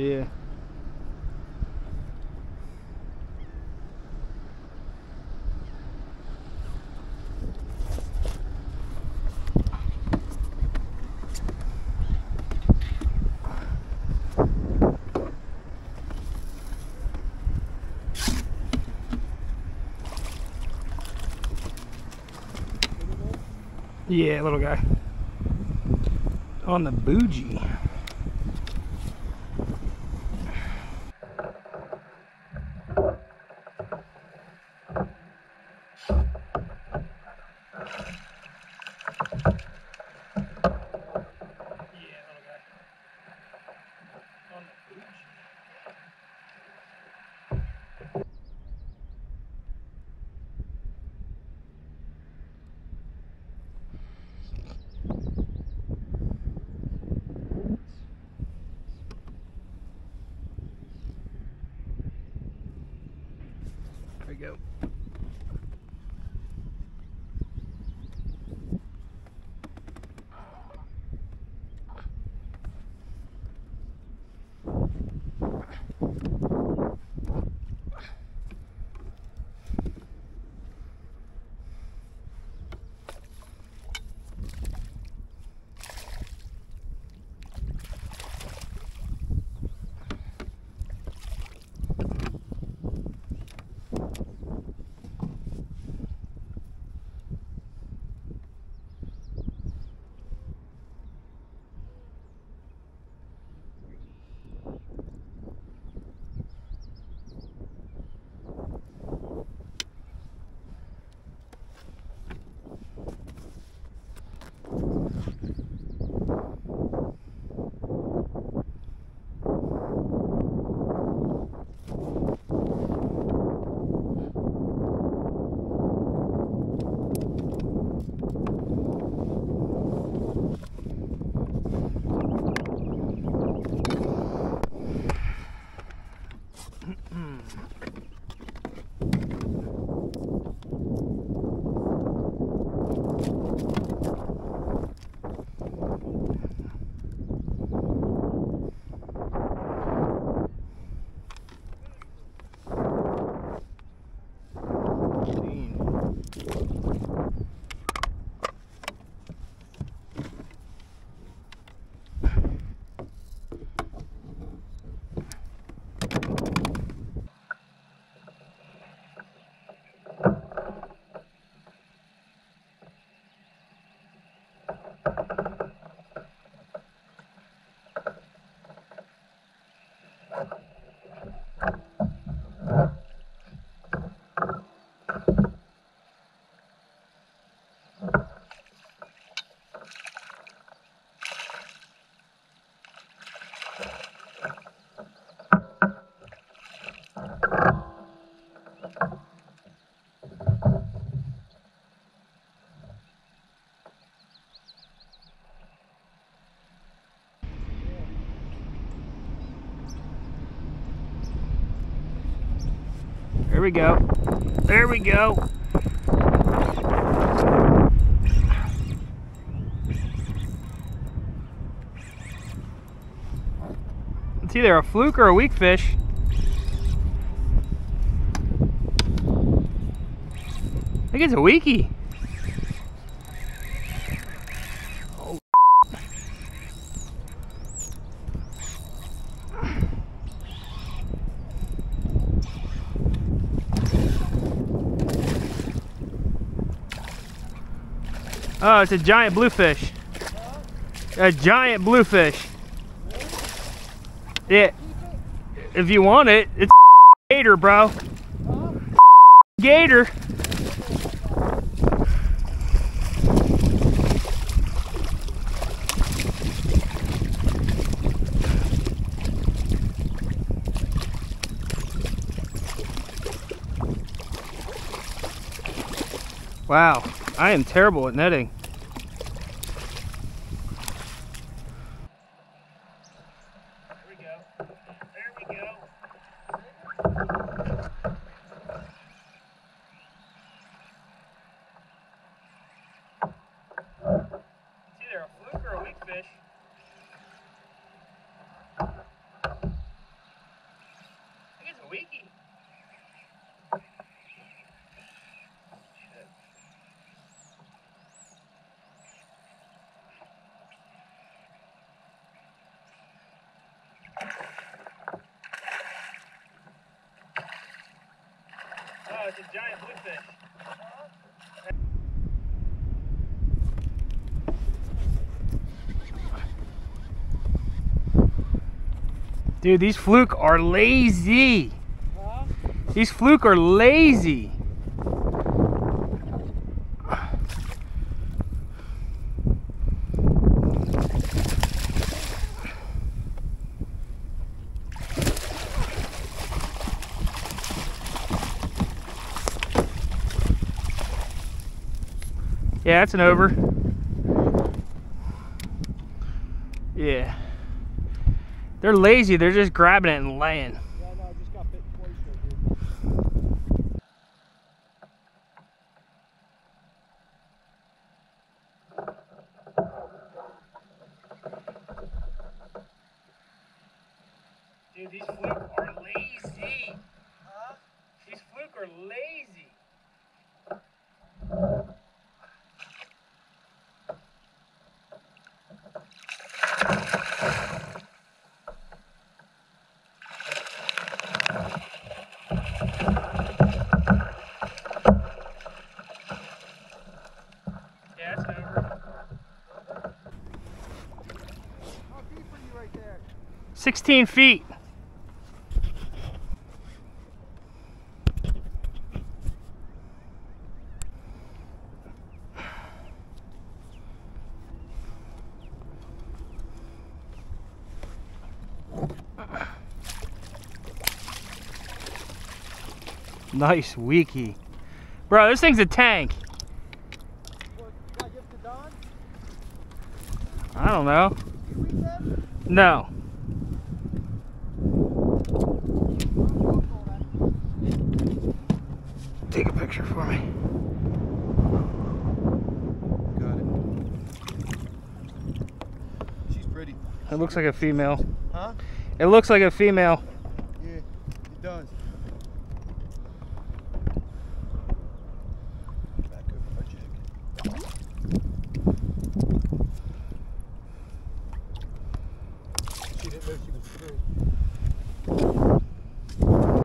Yeah. Yeah, little guy. On the Boujee. There we go. There we go. There we go. It's either a fluke or a weak fish. I think it's a weakie. Oh, it's a giant bluefish. A giant bluefish. Yeah. If you want it, it's gator, bro. Gator. Wow, I am terrible at netting. There we go. There we go. It's either a fluke or a weak fish. It's a giant bluefish. Dude, these fluke are lazy. These fluke are lazy. Yeah, that's an over. Yeah. They're lazy. They're just grabbing it and laying. Dude, these fluke are lazy. Huh? These fluke are lazy. Yeah, it's over. How deep are you right there? 16 feet. Nice weakie. Bro, this thing's a tank. What, you gotta give it to Don? I don't know. You eat them? No. Take a picture for me. Got it. She's pretty. It looks like a female. Huh? It looks like a female.